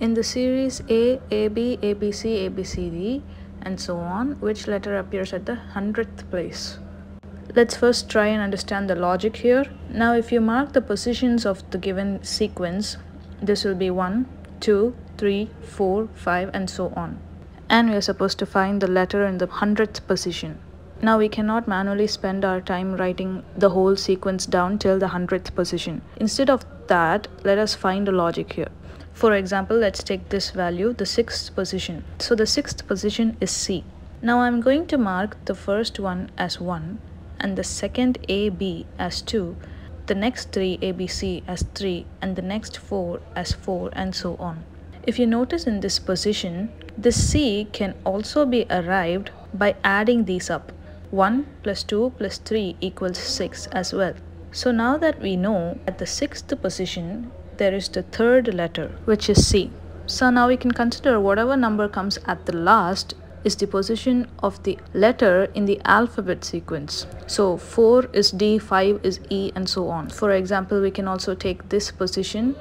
In the series A, AB, ABC, ABCD and so on, which letter appears at the hundredth place? Let's first try and understand the logic here. Now if you mark the positions of the given sequence, this will be 1, 2, 3, 4, 5 and so on. And we are supposed to find the letter in the hundredth position. Now we cannot manually spend our time writing the whole sequence down till the hundredth position. Instead of that, let us find a logic here. For example, let's take this value, the sixth position. So the sixth position is C. Now I'm going to mark the first one as 1 and the second AB as 2, the next three ABC as 3 and the next 4 as 4 and so on. If you notice in this position, this C can also be arrived by adding these up. 1 plus 2 plus 3 equals 6 as well. So now that we know at the sixth position there is the third letter which is C. So now we can consider whatever number comes at the last is the position of the letter in the alphabet sequence. So 4 is D, 5 is E and so on. For example, we can also take this position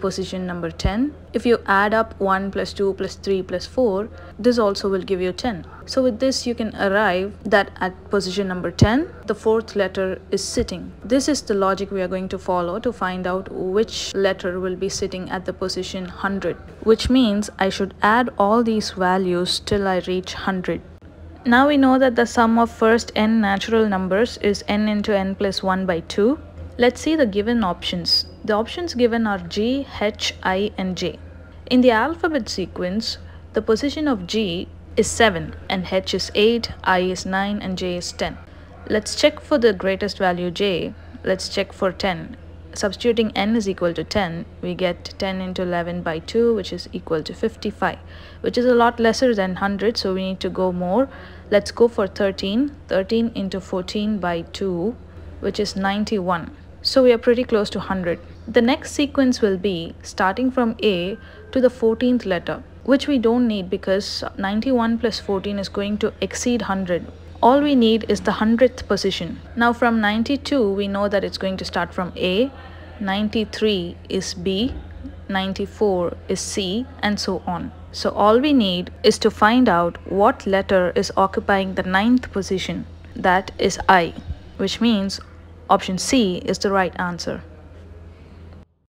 position number 10. If you add up 1 plus 2 plus 3 plus 4, this also will give you 10. So with this you can arrive that at position number 10, the fourth letter is sitting. This is the logic we are going to follow to find out which letter will be sitting at the position 100. Which means I should add all these values till I reach 100. Now we know that the sum of first n natural numbers is n into n plus 1 by 2. Let's see the given options. The options given are G, H, I and J. In the alphabet sequence, the position of G is 7 and H is 8, I is 9 and J is 10. Let's check for the greatest value J. Let's check for 10. Substituting n is equal to 10, we get 10 into 11 by 2 which is equal to 55 which is a lot lesser than 100 so we need to go more. Let's go for 13. 13 into 14 by 2 which is 91. So we are pretty close to 100. The next sequence will be starting from A to the 14th letter, which we don't need because 91 plus 14 is going to exceed 100. All we need is the 100th position. Now from 92, we know that it's going to start from A, 93 is B, 94 is C, and so on. So all we need is to find out what letter is occupying the ninth position. That is I, which means Option C is the right answer.